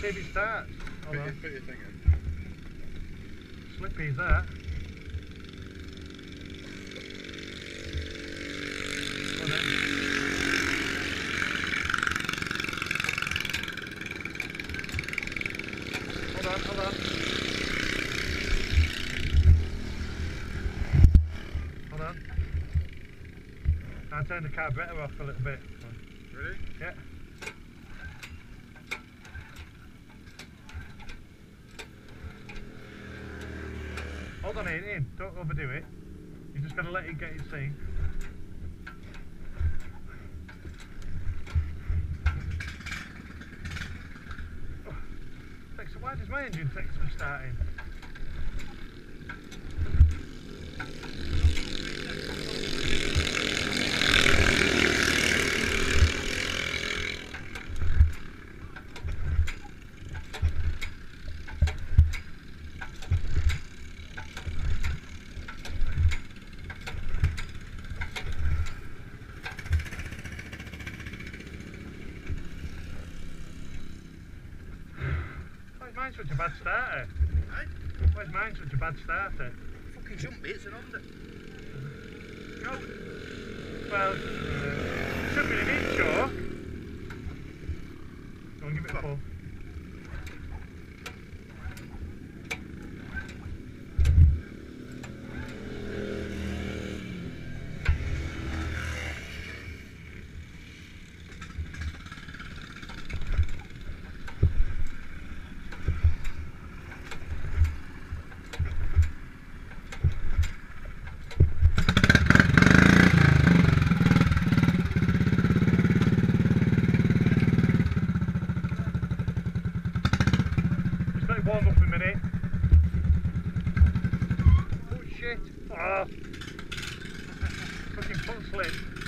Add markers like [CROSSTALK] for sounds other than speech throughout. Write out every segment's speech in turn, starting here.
see if it starts. Hold Put your, put your thing in. Slippy as that. Go on then. Hold on, hold on. Hold on. I'll turn the carburetor off a little bit. Ready? Yeah. Hold on in, in. Don't overdo it. You're just gonna let it get its thing. Takes- Why does my engine take some starting? Why's mine such a bad starter? Hey? Why's mine such a bad starter? Fucking jump me, it's an Honda. Go. Well, uh, should be an inch sure. Go on, give it a pull. Just let it warm up a minute. Oh shit. [LAUGHS] Ah. Fucking foot slip.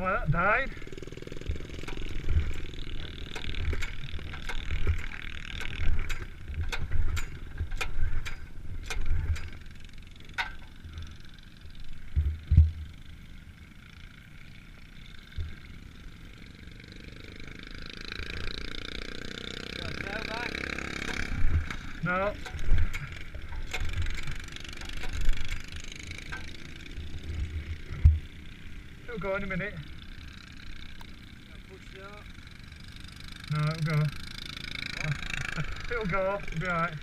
Like that died. No. It'll go in a minute. No, it'll go. [LAUGHS] it'll go. It'll be alright.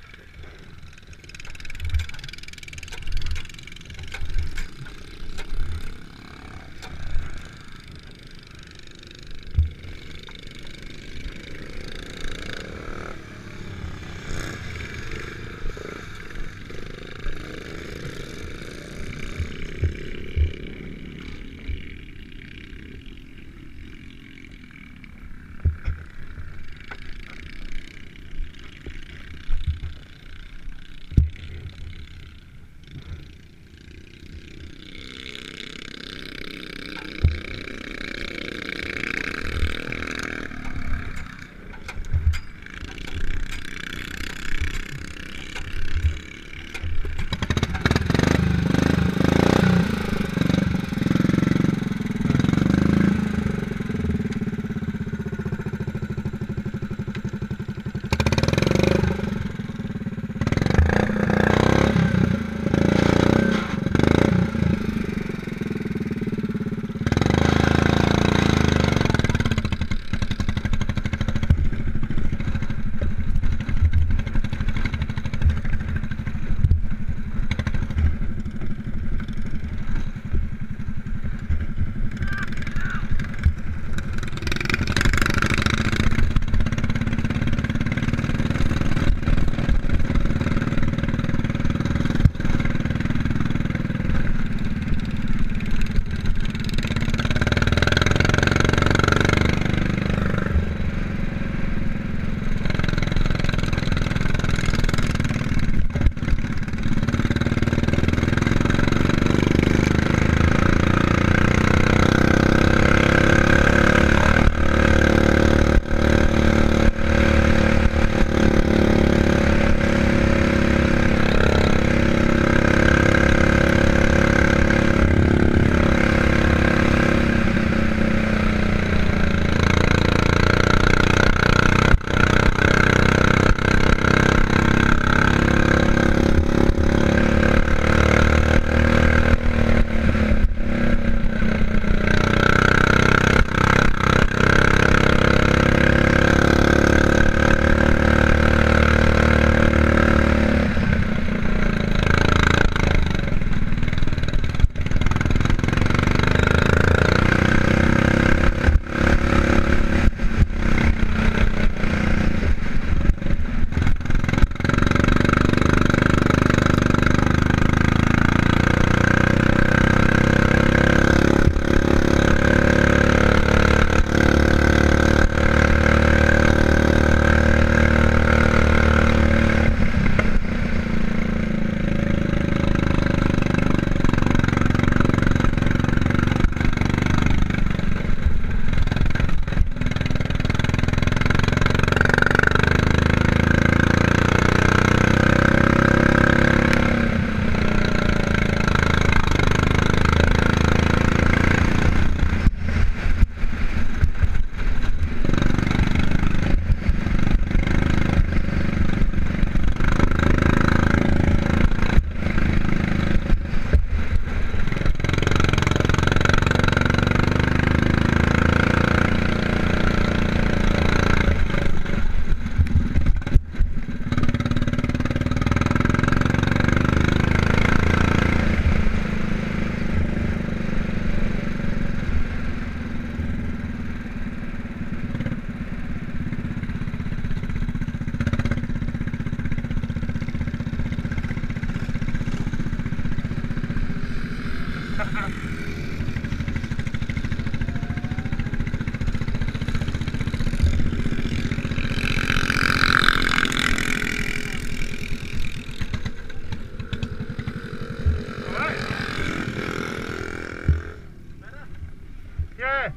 Yeah.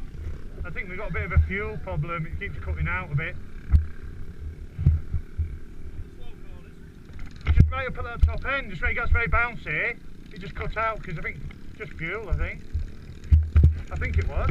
I think we've got a bit of a fuel problem. It keeps cutting out a bit. Just right up at that top end, just when it gets very bouncy, it just cut out because I think just fuel, I think. I think it was.